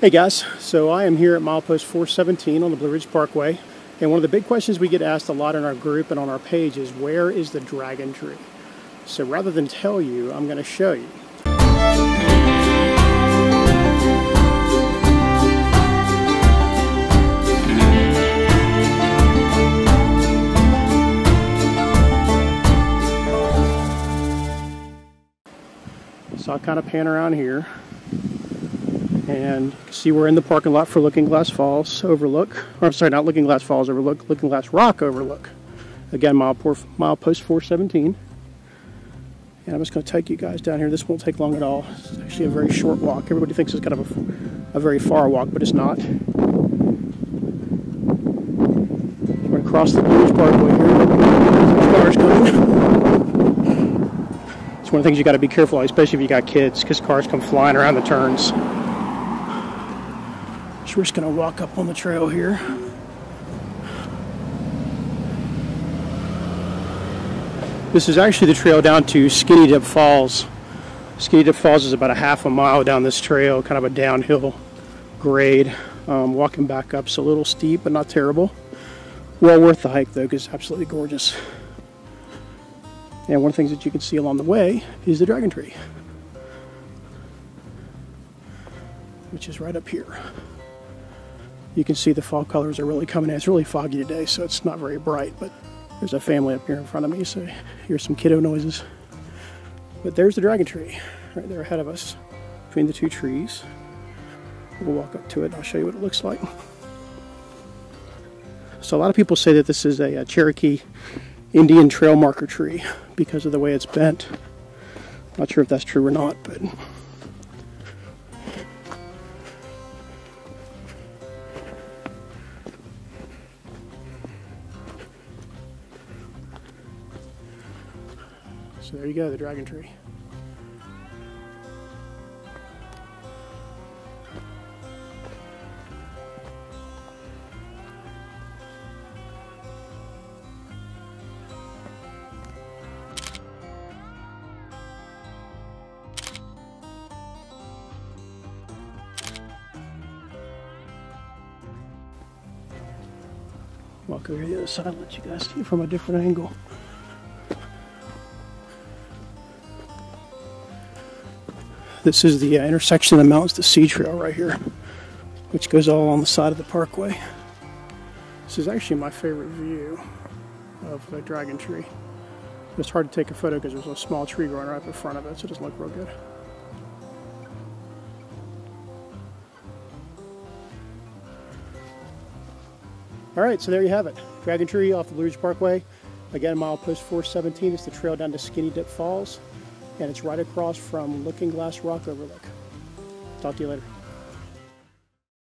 Hey guys, so I am here at milepost 417 on the Blue Ridge Parkway, and one of the big questions we get asked a lot in our group and on our page is where is the dragon tree? So rather than tell you, I'm going to show you. So I'll kind of pan around here and see we're in the parking lot for Looking Glass Falls Overlook. Or I'm sorry, not Looking Glass Falls Overlook, Looking Glass Rock Overlook. Again, mile, mile post 417. And I'm just going to take you guys down here. This won't take long at all. It's actually a very short walk. Everybody thinks it's kind of a, a very far walk, but it's not. We're going to cross the Blues Parkway here. Cars coming. It's one of the things you got to be careful of, especially if you got kids, because cars come flying around the turns. So we're just going to walk up on the trail here. This is actually the trail down to Skinny Dip Falls. Skinny Dip Falls is about a half a mile down this trail, kind of a downhill grade. Um, walking back up up's a little steep, but not terrible. Well worth the hike though, because it's absolutely gorgeous. And one of the things that you can see along the way is the dragon tree, which is right up here. You can see the fall colors are really coming in. It's really foggy today, so it's not very bright, but there's a family up here in front of me, so hear some kiddo noises. But there's the dragon tree right there ahead of us between the two trees. We'll walk up to it. I'll show you what it looks like. So a lot of people say that this is a, a Cherokee Indian trail marker tree because of the way it's bent. Not sure if that's true or not, but So there you go, the dragon tree. walk over the other side, let you guys see from a different angle. This is the uh, intersection of the mountains to Sea Trail right here, which goes all on the side of the parkway. This is actually my favorite view of the dragon tree. It's hard to take a photo because there's a small tree growing right in front of it, so it doesn't look real good. All right, so there you have it. Dragon Tree off the Blue Ridge Parkway. Again, milepost 417 is the trail down to Skinny Dip Falls, and it's right across from Looking Glass Rock Overlook. Talk to you later.